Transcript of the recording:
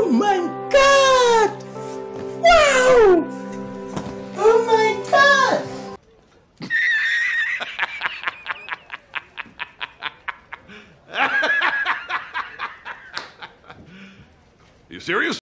Oh my god! Wow! Oh my god! You serious?